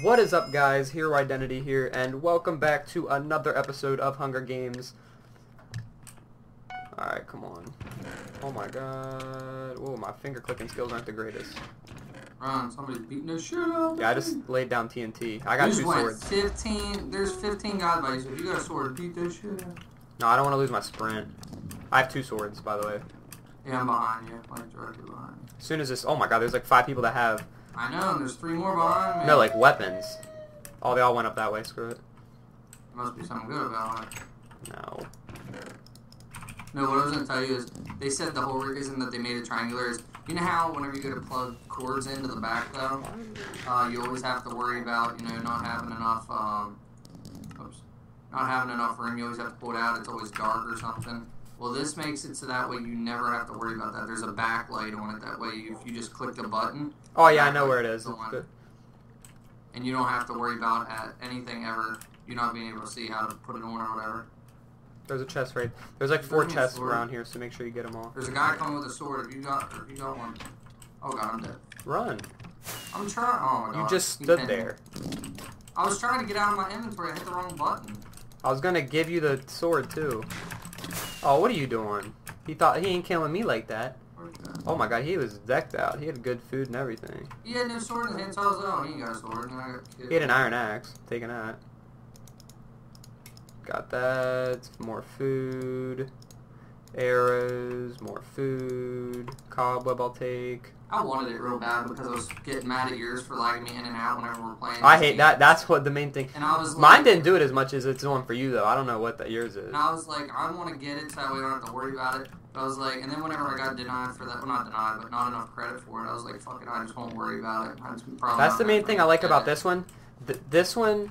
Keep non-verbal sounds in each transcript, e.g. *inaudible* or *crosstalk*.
What is up guys, Hero Identity here, and welcome back to another episode of Hunger Games. Alright, come on. Oh my god. Oh, my finger clicking skills aren't the greatest. Run, somebody's beating the shit out Yeah, I just laid down TNT. I got You two swords. 15, there's 15 god if you got a sword, beat that shit out. No, I don't want to lose my sprint. I have two swords, by the way. Yeah, I'm behind you, directly behind. As soon as this... Oh my god, there's like five people that have... I know, and there's three more behind me. No, like weapons. Oh, they all went up that way, screw it. Must be something good about it. No. No, what I was gonna tell you is, they said the whole reason that they made it triangular is, you know how whenever you go to plug cords into the back though, uh, you always have to worry about, you know, not having enough, um, oops, not having enough room. You always have to pull it out. It's always dark or something. Well, this makes it so that way you never have to worry about that. There's a backlight on it. That way, if you just click the button, Oh yeah, I know where it is. The It's one. good. and you don't have to worry about anything ever. You not being able to see how to put it on or whatever. There's a chest right... There's like four There's chests around here, so make sure you get them all. There's a guy coming with a sword. If you got, if you got one, oh god, I'm dead. Run. I'm trying. Oh my god. You just stood there. I was trying to get out of my inventory. I hit the wrong button. I was gonna give you the sword too. Oh, what are you doing? He thought he ain't killing me like that. Oh my god, he was decked out. He had good food and everything. He had no sword in his hand, so I was like, oh, he got a sword. And I got. He had an iron axe. Taking that. Got that. More food. Arrows. More food. Cobweb I'll take. I wanted it real bad because I was getting mad at yours for lagging me in and out whenever we were playing. I hate game. that. That's what the main thing. And I was Mine like, didn't do it as much as it's doing for you though. I don't know what that yours is. And I was like, I want to get it so that way we don't have to worry about it. But I was like, and then whenever I got denied for that, well, not denied, but not enough credit for it, I was like, fuck it, I just won't worry about it. I just probably That's the main thing I like about this one. Th- this one,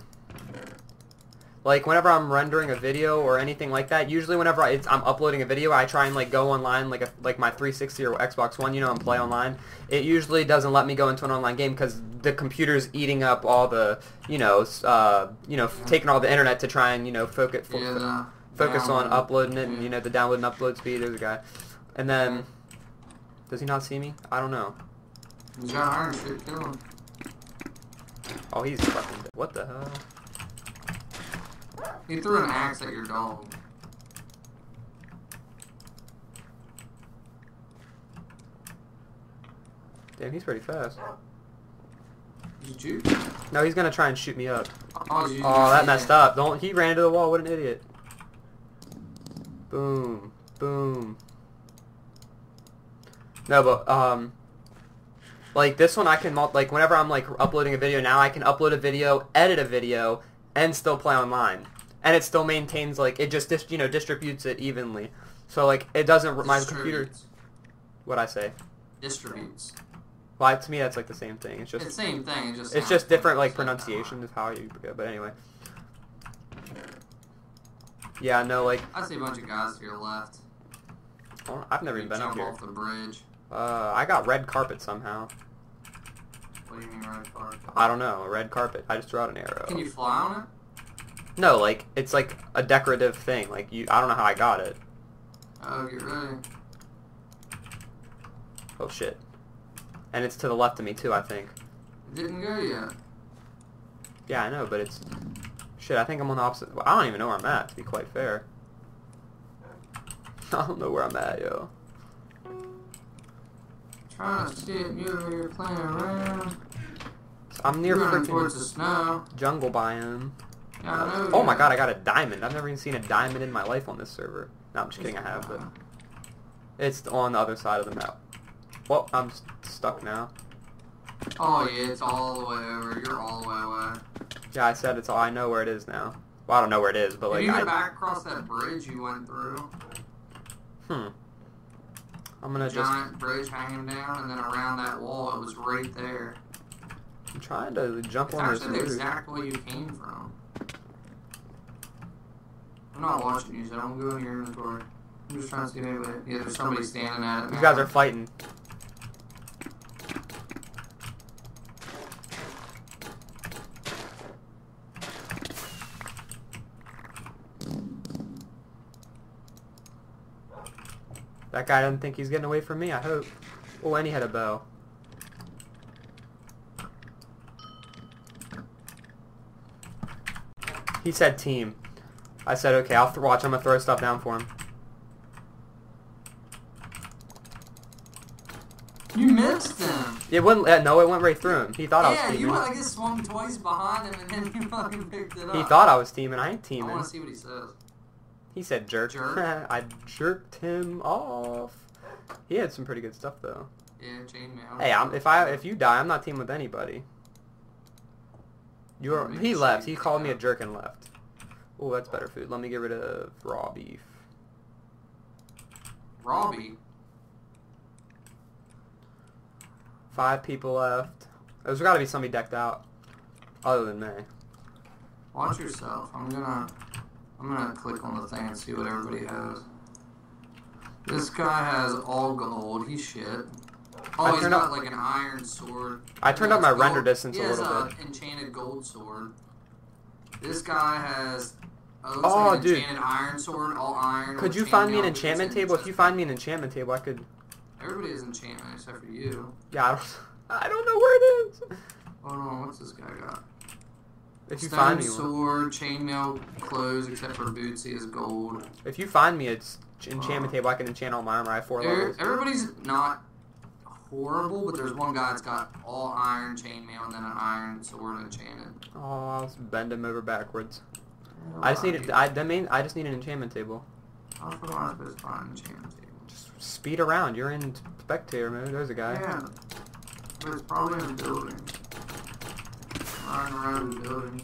like whenever I'm rendering a video or anything like that, usually whenever I, it's, I'm uploading a video, I try and like go online, like a, like my 360 or Xbox One, you know, and play online. It usually doesn't let me go into an online game because the computer's eating up all the, you know, uh, you know, taking all the internet to try and you know focus fo- Yeah, the focus on uploading it and you know the download and upload speed. There's a guy, and then does he not see me? I don't know. He's got iron shit, kill him. Oh, he's fucking. dead. What the hell? He threw an axe at your dog. Damn, he's pretty fast. Did you? No, he's gonna try and shoot me up. Oh, you Oh, that messed up. Don't. He ran into the wall. What an idiot. Boom. Boom. No, but um, like this one, I can like whenever I'm like uploading a video now, I can upload a video, edit a video, and still play online, and it still maintains like it just dis- you know distributes it evenly. So like it doesn't my computer. What I say? Distributes. Well, to me that's like the same thing. It's just It's the same thing. It just It's just different like pronunciation of how you go, but anyway. Yeah, no, like I see a bunch of guys to your left. I've never even been up jump here. off the bridge. Uh, I got red carpet somehow. What do you mean red car? I don't know, a red carpet. I just threw out an arrow. Can you fly on it? No, like it's like a decorative thing. Like you, I don't know how I got it. Oh, get ready. Oh shit. And it's to the left of me too, I think. It didn't go yet. Yeah, I know, but it's shit. I think I'm on the opposite. Well, I don't even know where I'm at. To be quite fair. *laughs* I don't know where I'm at, yo. Trying to see it, you over here playing around. I'm near You're running towards the freaking snow. jungle biome. Yeah, Oh my god, I got a diamond. I've never even seen a diamond in my life on this server. No, I'm just kidding, I have, but it's on the other side of the map. Well, I'm s- stuck now. Oh yeah, it's all the way over. You're all the way away. Yeah, I said it's all. I know where it is now. Well, I don't know where it is, but if like you I. go back across that bridge you went through, Hmm. I'm gonna just. giant bridge hanging down, and then around that wall, it was right there. I'm trying to jump It's on this actually the roof. exact way you came from. I'm not watching you, so don't go in your inventory. I'm just trying to see if. Yeah, there's somebody standing at it. You guys are fighting. That guy doesn't think he's getting away from me, I hope. Oh, and he had a bow. He said team. I said, okay, I'll watch. I'm gonna throw stuff down for him. You missed him. It wouldn't. Uh, no, it went right through him. He thought I was teaming. yeah, you like just swung twice behind him and then you fucking picked it up. He thought I was teaming. I ain't teaming. I want to see what he says. He said jerk. Jerk? *laughs* I jerked him off. He had some pretty good stuff though. Yeah, chainmail. Hey, I'm, if I if you die, I'm not teaming with anybody. You're. He left. He called me a jerk and left. Oh, that's better food. Let me get rid of raw beef. Robbie. Five people left. There's got to be somebody decked out, other than me. Watch yourself. I'm gonna I'm gonna click on the thing and see what everybody has. This guy has all gold. He's shit. Oh, I he's turned got up- like an iron sword. I turned up my it's render distance he a little bit. He has an enchanted gold sword. This guy has. Uh, Oh, like dude. enchanted iron sword, all iron. Could you find me an enchantment table? If you find me an enchantment table, I could. Everybody has enchantment except for you. Yeah, I don't. I don't know where it is. Hold on, what's this guy got? If you Stone find me, sword, chainmail clothes except for boots. He has gold. if you find me a enchantment table, I can enchant all my armor. I have four levels. everybody's not horrible, but there's one guy that's got all iron chainmail and then an iron sword enchanted. Oh, I'll just bend him over backwards. I just need it. I that mean I just need an enchantment table. How far am I supposed to find an enchantment table? Just speed around. You're in spectator mode. There's a guy. Yeah, but it's probably in the building. Running around in buildings.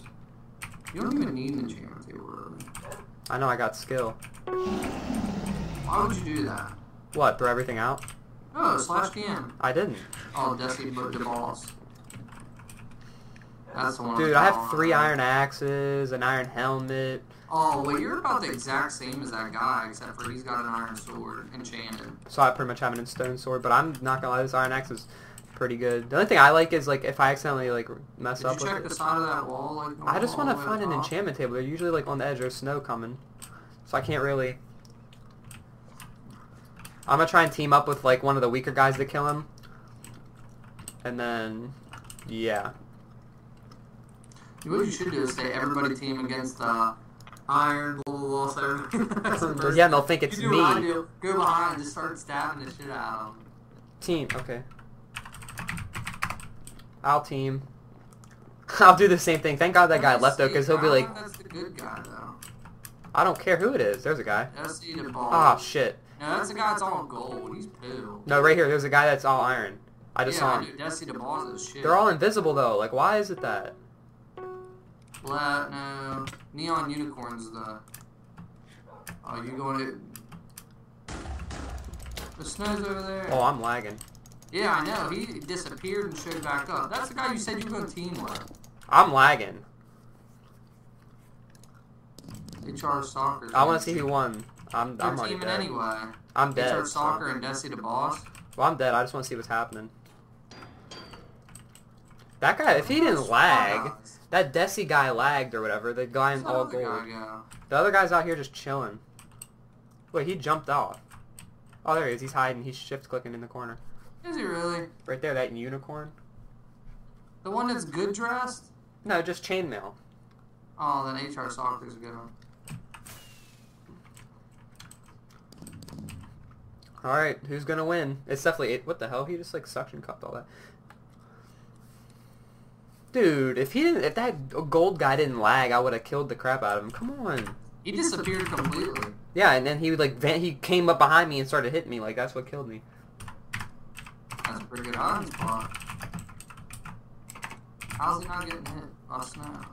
You don't even need an enchantment table, really. I know I got skill. Why would you do that? What? Throw everything out? Oh, slash DM. I didn't. Oh, Desi put the boss. That's one. Dude, I have three iron axes, an iron helmet. Oh, well, you're about the exact same as that guy, except for he's got an iron sword enchanted. So I pretty much have an stone sword, but I'm not gonna lie, this iron axe is pretty good. The only thing I like is like if I accidentally like mess Did up you check with the it. side of that wall? Like, I just want to find an enchantment table. They're usually like on the edge. There's snow coming, so I can't really. I'm gonna try and team up with like one of the weaker guys to kill him, and then, yeah. What you should do is say everybody team against the iron blah blah blah. So *laughs* that's the first- yeah, and they'll think it's you do what I me. do. Go behind and just start stabbing the shit out of them. Team, okay. I'll team. *laughs* I'll do the same thing. Thank God that guy left though, because he'll be like, That's the good guy though. I don't care who it is. There's a guy. That's the. Ah, shit. No, that's the guy that's all gold. He's poo. No, right here. There's a guy that's all iron. I just yeah, saw him. do. Desi the is shit. They're all invisible though. Like, why is it that? Black, no. Neon Unicorn's the. Oh, you going to. The snow's over there. Oh, I'm lagging. Yeah, I know. He disappeared and showed back up. That's the guy you said you were going to team with. I'm lagging. HR Soccer. I want to see who won. I'm, You're I'm already teaming dead. anyway. I'm HR dead. so- Soccer and Desi the boss. Well, I'm dead. I just want to see what's happening. That guy, if he didn't lag? That Desi guy lagged or whatever. The guy in all gold. guy go? The other guy's out here just chilling. Wait, he jumped off. Oh, there he is. He's hiding. He's shift clicking in the corner. Is he really? Right there, that unicorn. The one that's good dressed? No, just chainmail. Oh, then HR Soccer's a good one. All right, who's gonna win? It's definitely it. What the hell? He just like suction cupped all that. Dude, if he didn't, if that gold guy didn't lag, I would have killed the crap out of him. Come on. He disappeared completely. Yeah, and then he would like van- he came up behind me and started hitting me. Like that's what killed me. That's a pretty good hiding spot. How's he not getting hit by snow?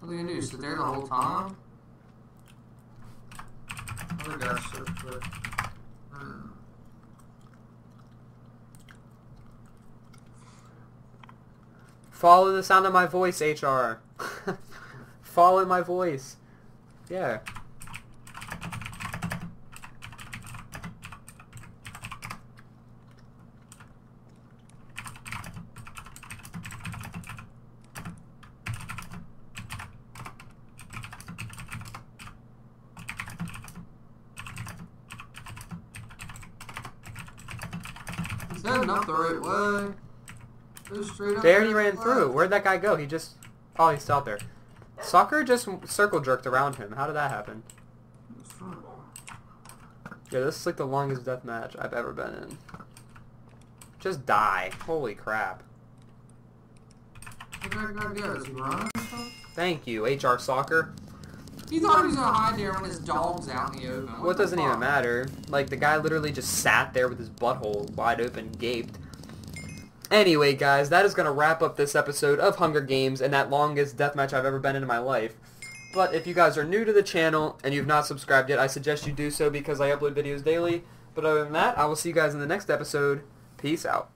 What are they gonna do? Sit there the whole time? Other guy's so quick. Hmm. Follow the sound of my voice, HR. *laughs* Follow my voice. Yeah. He's heading up the right way. Go straight up. There he ran through. Where'd that guy go? He just Oh, he's still out there. Soccer just circle jerked around him. How did that happen? Yeah, this is like the longest death match I've ever been in. Just die. Holy crap. Where that guy go? Is he running or something? Thank you, HR Soccer. He thought he was gonna hide there when his dog's out in the open. Well, it doesn't even matter. Like, the guy literally just sat there with his butthole wide open, gaped. Anyway, guys, that is going to wrap up this episode of Hunger Games and that longest deathmatch I've ever been in in my life. But if you guys are new to the channel and you've not subscribed yet, I suggest you do so because I upload videos daily. But other than that, I will see you guys in the next episode. Peace out.